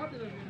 Rápido, rápido.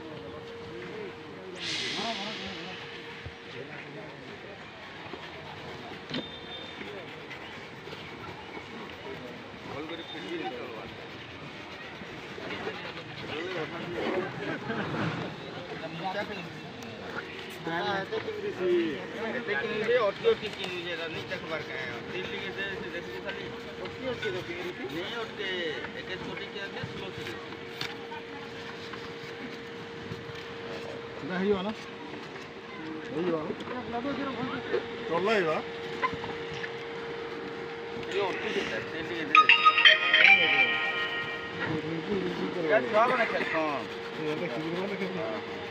ହେଇଗଲା ଚଲାଇବା ଛୁଆ ମାନେ ଖେଳ ହଁ ଦେଖିକି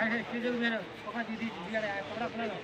হ্যাঁ হ্যাঁ দিদি